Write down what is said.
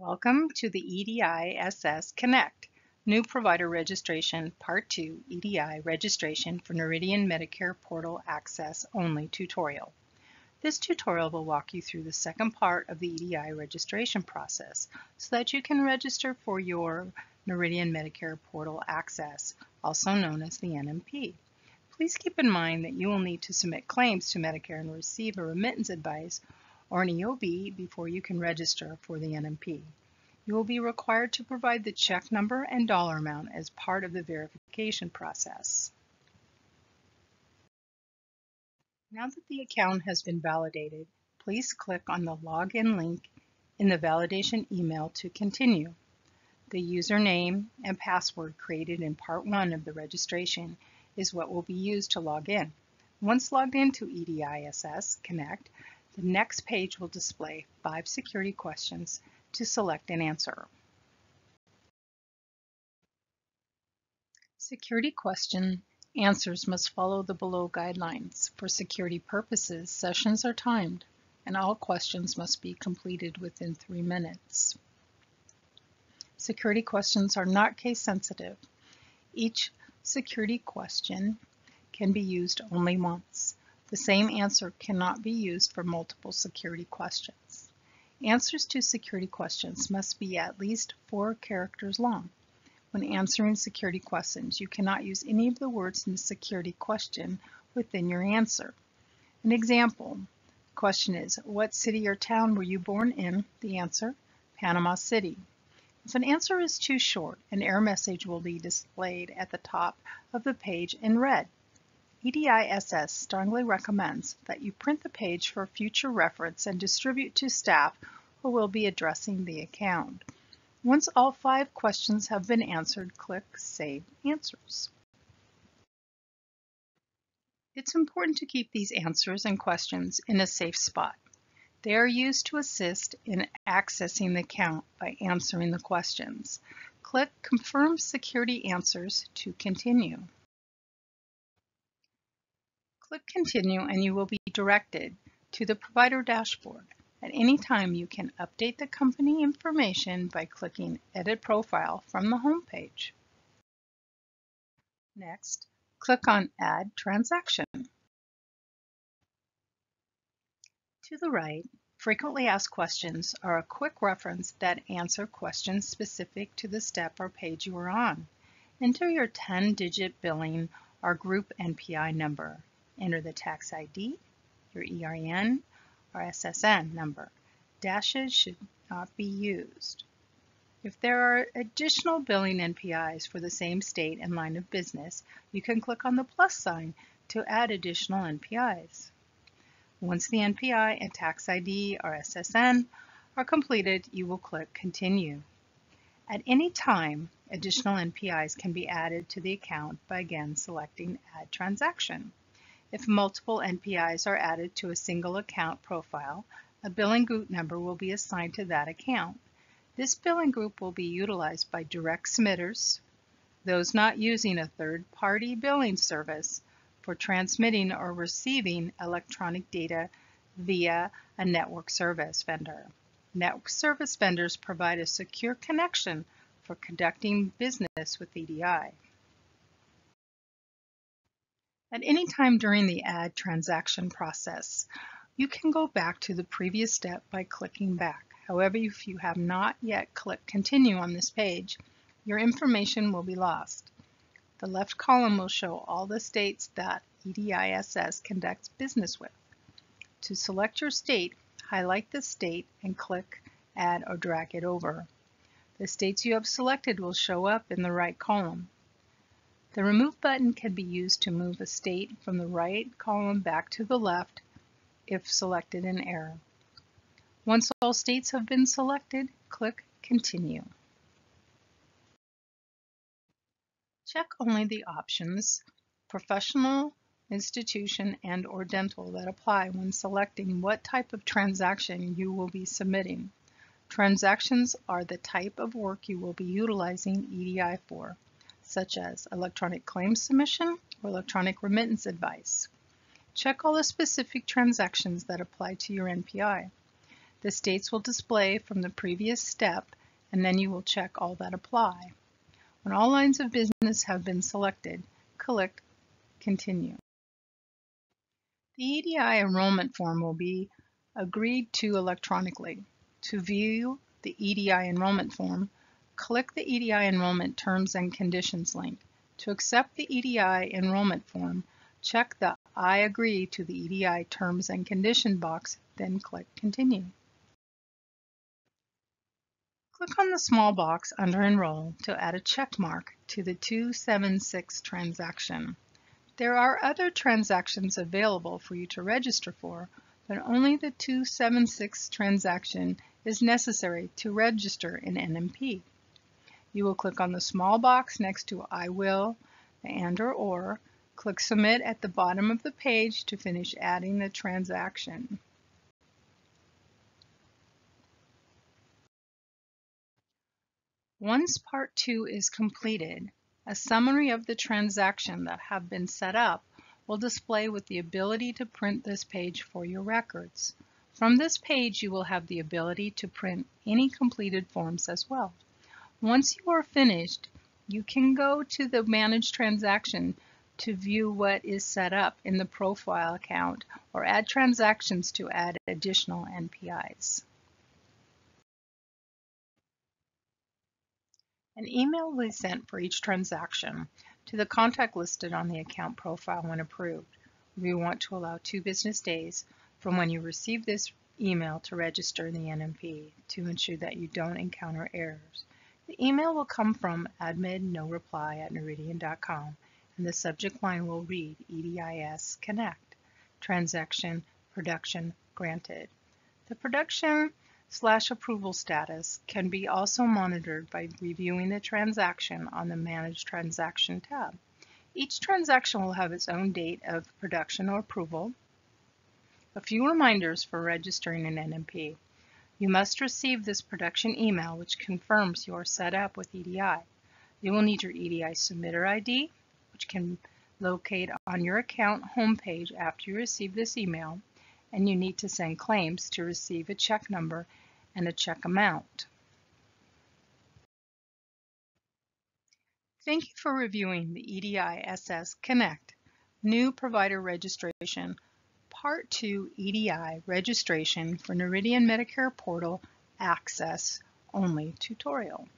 Welcome to the EDISS Connect, New Provider Registration Part 2 EDI Registration for Noridian Medicare Portal Access Only tutorial. This tutorial will walk you through the second part of the EDI registration process so that you can register for your Noridian Medicare Portal Access, also known as the NMP. Please keep in mind that you will need to submit claims to Medicare and receive a remittance advice or an EOB before you can register for the NMP. You will be required to provide the check number and dollar amount as part of the verification process. Now that the account has been validated, please click on the login link in the validation email to continue. The username and password created in part one of the registration is what will be used to log in. Once logged into EDISS Connect, the next page will display five security questions to select an answer. Security question answers must follow the below guidelines. For security purposes, sessions are timed and all questions must be completed within three minutes. Security questions are not case sensitive. Each security question can be used only once. The same answer cannot be used for multiple security questions. Answers to security questions must be at least four characters long. When answering security questions, you cannot use any of the words in the security question within your answer. An example, question is, what city or town were you born in? The answer, Panama City. If an answer is too short, an error message will be displayed at the top of the page in red. EDISS strongly recommends that you print the page for future reference and distribute to staff who will be addressing the account. Once all five questions have been answered, click Save Answers. It's important to keep these answers and questions in a safe spot. They are used to assist in accessing the account by answering the questions. Click Confirm Security Answers to continue. Click Continue and you will be directed to the provider dashboard. At any time, you can update the company information by clicking Edit Profile from the home page. Next, click on Add Transaction. To the right, frequently asked questions are a quick reference that answer questions specific to the step or page you are on. Enter your 10-digit billing or group NPI number. Enter the tax ID, your EIN, or SSN number. Dashes should not be used. If there are additional billing NPIs for the same state and line of business, you can click on the plus sign to add additional NPIs. Once the NPI and tax ID or SSN are completed, you will click Continue. At any time, additional NPIs can be added to the account by again selecting Add Transaction. If multiple NPIs are added to a single account profile, a billing group number will be assigned to that account. This billing group will be utilized by direct submitters, those not using a third-party billing service for transmitting or receiving electronic data via a network service vendor. Network service vendors provide a secure connection for conducting business with EDI. At any time during the add transaction process, you can go back to the previous step by clicking back. However, if you have not yet clicked continue on this page, your information will be lost. The left column will show all the states that EDISS conducts business with. To select your state, highlight the state and click add or drag it over. The states you have selected will show up in the right column. The Remove button can be used to move a state from the right column back to the left if selected in error. Once all states have been selected, click Continue. Check only the options Professional, Institution, and or Dental that apply when selecting what type of transaction you will be submitting. Transactions are the type of work you will be utilizing EDI for such as electronic claim submission or electronic remittance advice. Check all the specific transactions that apply to your NPI. The states will display from the previous step and then you will check all that apply. When all lines of business have been selected, click Continue. The EDI enrollment form will be agreed to electronically. To view the EDI enrollment form, click the EDI enrollment terms and conditions link. To accept the EDI enrollment form, check the I agree to the EDI terms and condition box, then click Continue. Click on the small box under Enroll to add a check mark to the 276 transaction. There are other transactions available for you to register for, but only the 276 transaction is necessary to register in NMP. You will click on the small box next to I will, and or or, click Submit at the bottom of the page to finish adding the transaction. Once Part 2 is completed, a summary of the transaction that have been set up will display with the ability to print this page for your records. From this page, you will have the ability to print any completed forms as well. Once you are finished, you can go to the Manage Transaction to view what is set up in the profile account or add transactions to add additional NPIs. An email will be sent for each transaction to the contact listed on the account profile when approved. We want to allow two business days from when you receive this email to register in the NMP to ensure that you don't encounter errors. The email will come from admin no reply at noridian.com and the subject line will read EDISS Connect, transaction production granted. The production slash approval status can be also monitored by reviewing the transaction on the Manage Transaction tab. Each transaction will have its own date of production or approval. A few reminders for registering an NMP. You must receive this production email which confirms you are set up with EDI. You will need your EDI submitter ID, which can locate on your account homepage after you receive this email, and you need to send claims to receive a check number and a check amount. Thank you for reviewing the EDISS Connect New Provider Registration Part 2 EDI Registration for Noridian Medicare Portal Access Only tutorial.